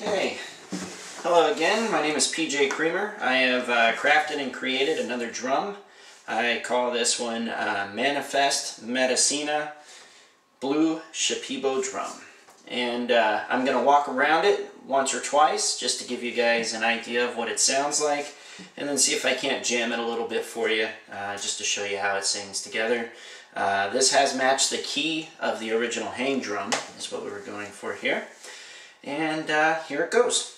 Okay, hello again. My name is PJ Creamer. I have uh, crafted and created another drum. I call this one uh, Manifest Medicina Blue Shipibo Drum. And uh, I'm going to walk around it once or twice just to give you guys an idea of what it sounds like and then see if I can't jam it a little bit for you uh, just to show you how it sings together. Uh, this has matched the key of the original hang drum is what we were going for here. And uh, here it goes.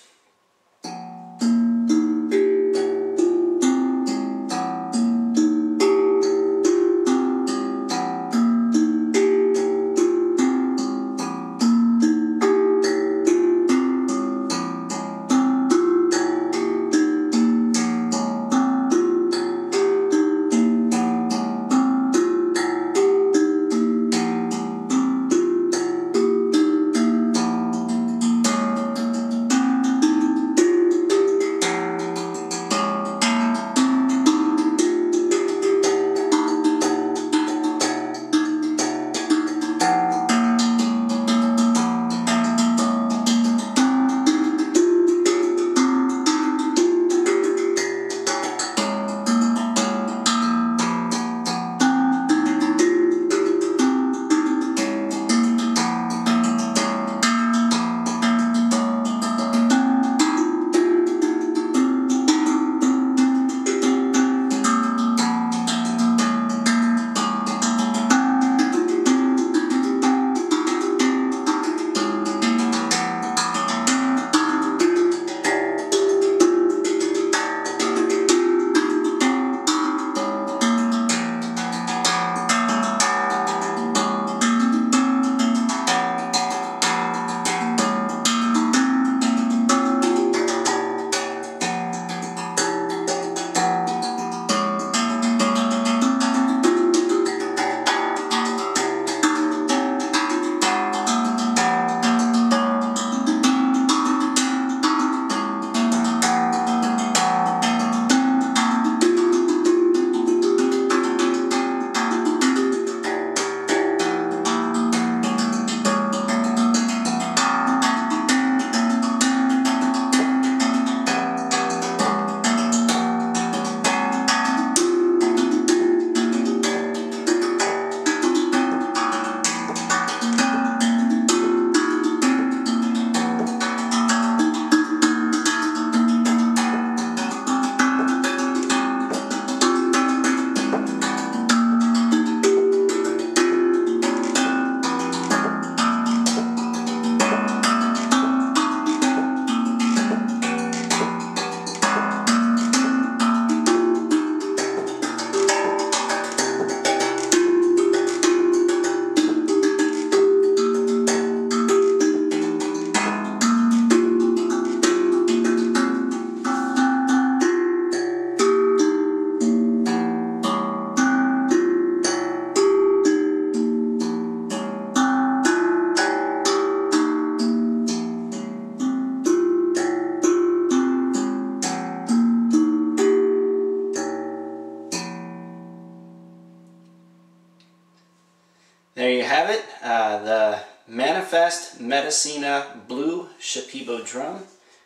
There you have it, uh, the Manifest Medicina Blue Shipibo Drum,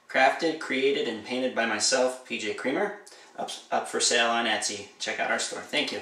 crafted, created, and painted by myself, PJ Creamer, up, up for sale on Etsy. Check out our store. Thank you.